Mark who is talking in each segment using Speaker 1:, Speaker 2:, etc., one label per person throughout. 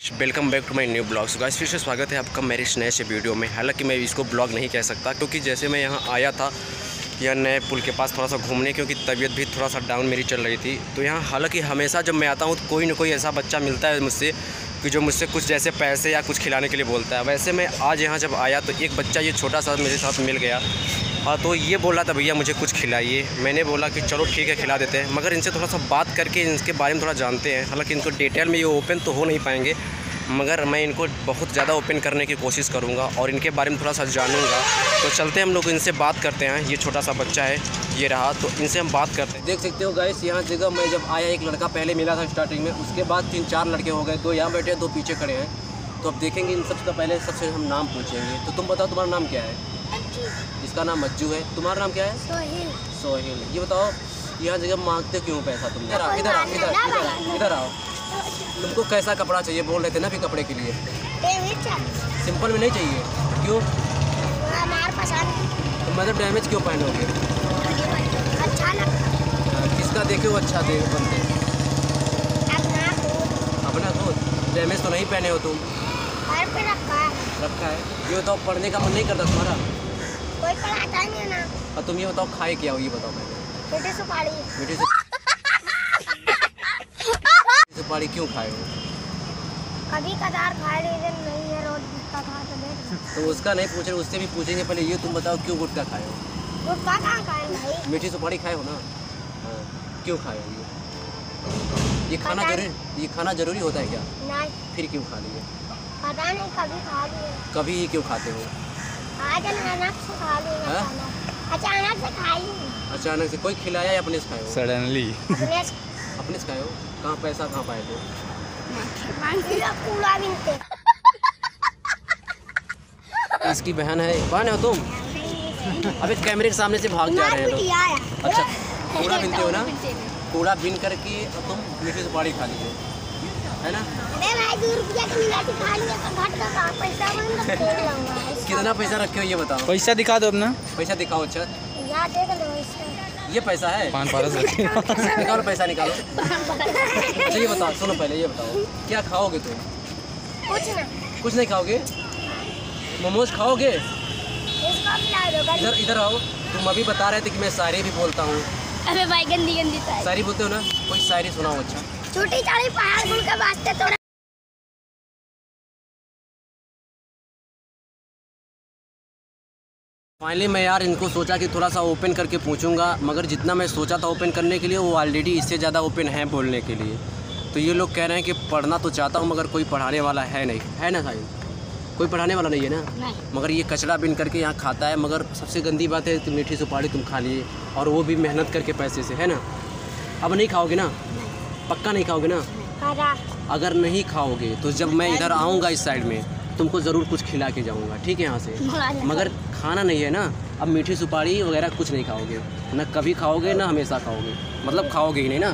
Speaker 1: Welcome back to my new blogs guys फिर से स्वागत है आपका मेरे इस नए से वीडियो में। हालाँकि मैं इसको ब्लॉग नहीं कह सकता, क्योंकि जैसे मैं यहाँ आया था, यह नए पुल के पास थोड़ा सा घूमने, क्योंकि तबीयत भी थोड़ा सा डाउन मेरी चल रही थी। तो यहाँ हालाँकि हमेशा जब मैं आता हूँ तो कोई ना कोई ऐसा बच्चा मिलता है मुझसे, कि जो मुझसे कुछ जैसे पैसे या कुछ खिलाने के लिए बोलता है। वैसे मैं आज यहाँ जब आया तो एक बच्चा ये छोटा सा मेरे साथ मिल गया। हाँ तो ये बोला था भैया मुझे कुछ खिलाइए। मैंने बोला कि चलो ठीक है, खिला देते हैं। मगर इनसे थोड़ा सा बात करके इनके बारे में थोड़ा जानते हैं। हालाँकि इनको डिटेल में ये ओपन तो हो नहीं पाएँगे, मगर मैं इनको बहुत ज़्यादा ओपन करने की कोशिश करूँगा और इनके बारे में थोड़ा सा जानूँगा। तो चलते हम लोग इनसे बात करते हैं। ये छोटा सा बच्चा है, ये रहा तो इनसे हम बात करते हैं। देख सकते हो गाइस यहाँ जगह मैं जब आया, एक लड़का पहले मिला था स्टार्टिंग में, उसके बाद तीन चार लड़के हो गए, दो यहाँ बैठे, दो पीछे खड़े हैं। तो अब देखेंगे इन सबका पहले सबसे हम नाम पूछेंगे। तो तुम बताओ, तुम्हारा नाम क्या है? इसका नाम मज्जू है। तुम्हारा नाम क्या है?
Speaker 2: सोहिल।
Speaker 1: सोहेल। ये बताओ यहाँ जगह मांगते क्यों पैसा तुम इधर आओ इधर आओ इधर इधर आओ इधर आओ। तुमको कैसा कपड़ा चाहिए बोल रहे थे ना भी कपड़े के लिए? सिंपल में नहीं चाहिए। क्यों? तो मतलब डैमेज क्यों पहनोगे?
Speaker 2: अच्छा
Speaker 1: हाँ, किसका देखे वो अच्छा दे बनते?
Speaker 2: अपना
Speaker 1: खुद डैमेज तो नहीं पहने हो तुम।
Speaker 2: रखा है।
Speaker 1: रखा है। ये बताओ पढ़ने का मन नहीं करता तुम्हारा?
Speaker 2: कोई पढ़ाता ही नहीं ना।
Speaker 1: और तुम ये बताओ खाए क्या हो ये बताओ पहले।
Speaker 2: बेटे सुपारी
Speaker 1: मीठी सुपारी क्यों खाए हो?
Speaker 2: कभी कदार खाए रीजन नहीं है रोज गुटखा खा तो
Speaker 1: तो उसका नहीं पूछ रहे उससे भी पूछेंगे पहले ये तुम बताओ क्यों गुटखा खाए हो?
Speaker 2: गुटखा कहाँ खाए भाई?
Speaker 1: मीठी सुपारी खाए हो ना? हाँ क्यों खाए हो ये? ये खाना ज़रूरी ये खाना ज़रूरी होता है क्या?
Speaker 2: नहीं।
Speaker 1: फिर क्यों खा लिए?
Speaker 2: पता नहीं कभी खा लिए।
Speaker 1: कभी ही क्यों खाते हो?
Speaker 2: अचानक से खा
Speaker 1: हाँ?
Speaker 2: अचानक अचानक से खा ली।
Speaker 1: अचानक से कोई खिलाया या अपने से खाए
Speaker 3: सडनली
Speaker 2: अपने
Speaker 1: अपने से खाए हो? कहाँ पैसा कहाँ पाए थे?
Speaker 2: से कूड़ा बिनते
Speaker 1: इसकी बहन है। बहन हो तुम? अबे कैमरे के सामने से भाग जा रहे हैं लोग अच्छा कूड़ा बिनते हो ना? कूड़ा बिन करके अब तुम मीठी सुपारी खा लीजिए। है ना?
Speaker 2: अरे भाई दो रुपया की मिला के खा लिया तो घट का कहाँ पैसा बन फेंक लूँगा
Speaker 1: कितना पैसा रखे हो ये बताओ?
Speaker 3: पैसा दिखा दो अपना।
Speaker 1: पैसा दिखाओ अच्छा।
Speaker 2: या देख लो इससे
Speaker 1: ये पैसा है?
Speaker 3: पान पारस
Speaker 1: निकालो पैसा निकालो। अच्छा ये बताओ सुनो पहले ये बताओ। क्या खाओगे तुम?
Speaker 2: कुछ ना।
Speaker 1: कुछ नहीं खाओगे? मोमोज खाओगे? इधर इधर आओ। तुम अभी बता रहे थे कि मैं शायरी भी बोलता हूँ।
Speaker 2: अबे भाई गंदी गंदी
Speaker 1: शायरी बोलते हो ना? कोई शायरी सुनाओ अच्छा।
Speaker 2: छोटी चाड़ी पहाड़ गुल के वास्ते तोड़ा
Speaker 1: फाइनली मैं यार इनको सोचा कि थोड़ा सा ओपन करके पूछूँगा मगर जितना मैं सोचा था ओपन करने के लिए वो ऑलरेडी इससे ज़्यादा ओपन है बोलने के लिए। तो ये लोग कह रहे हैं कि पढ़ना तो चाहता हूँ मगर कोई पढ़ाने वाला है नहीं। है ना भाई कोई पढ़ाने वाला नहीं है ना?
Speaker 2: नहीं।
Speaker 1: मगर ये कचरा बिन करके यहाँ खाता है मगर सबसे गंदी बात है कि मीठी सुपारी तुम खा लिए और वो भी मेहनत करके पैसे से है ना? अब नहीं खाओगे ना? पक्का नहीं खाओगे ना? अगर नहीं खाओगे तो जब मैं इधर आऊँगा इस साइड में तुमको ज़रूर कुछ खिला के जाऊँगा ठीक है यहाँ से? मगर खाना नहीं है ना? अब मीठी सुपारी वगैरह कुछ नहीं खाओगे। ना कभी खाओगे ना हमेशा खाओगे। मतलब खाओगे ही नहीं ना?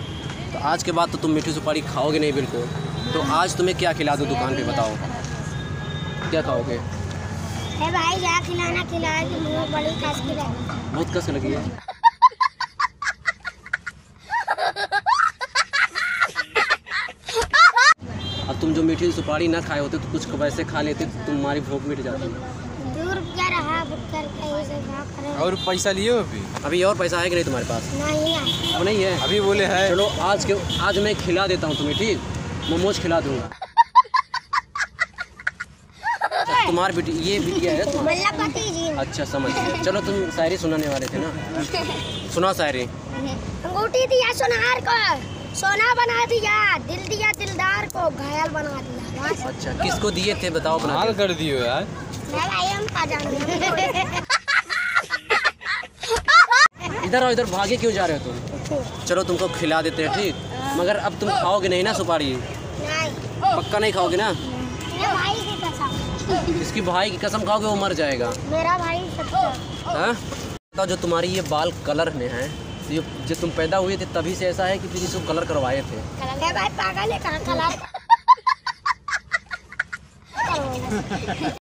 Speaker 1: तो आज के बाद तो तुम मीठी सुपारी खाओगे नहीं बिल्कुल। तो आज तुम्हें क्या खिला दो दुकान पे बताओ। क्या खाओगे?
Speaker 2: भाई खिलाना खिलाया
Speaker 1: बहुत कस लगी है। तुम जो मीठी सुपारी ना खाए होते तो कुछ वैसे खा लेते तो तुम्हारी भूख मिट जाती।
Speaker 2: दो रुपया रहा बुकर के ऐसे क्या करे।
Speaker 3: और पैसा लिए हो अभी?
Speaker 1: अभी और पैसा है कि नहीं तुम्हारे पास?
Speaker 2: नहीं है।
Speaker 1: अब नहीं है।
Speaker 3: अभी बोले है।
Speaker 1: चलो आज के आज मैं खिला देता हूँ तुम्हें ठीक? मोमोज खिला दूँगा। अच्छा, तुम्हारी बेटी ये बिटिया है तुम्हारी? अच्छा समझ गया। चलो तुम शायरी सुनाने वाले थे ना? सुना शायरी।
Speaker 2: अंगूठी दिया सोनार को। सोना बना दिया दिल दिया दिलदार को घायल बना दिया
Speaker 1: अच्छा किसको दिए थे बताओ बना
Speaker 3: हाल कर दियो यार।
Speaker 2: मैं भाई हम
Speaker 1: इधर आओ इधर भागे क्यों जा रहे हो तुम? चलो तुमको खिला देते हैं ठीक? मगर अब तुम खाओगे नहीं ना सुपारी?
Speaker 2: नहीं।
Speaker 1: पक्का नहीं खाओगे ना?
Speaker 2: मेरे भाई की कसम।
Speaker 1: इसकी भाई की कसम खाओगे वो मर जाएगा।
Speaker 2: मेरा भाई सच्चा।
Speaker 1: हाँ? बताओ जो तुम्हारी ये बाल कलर में है ये जो तुम पैदा हुए थे तभी से ऐसा है कि फिर इसको कलर करवाए थे?
Speaker 2: भाई पागल है कहाँ खिला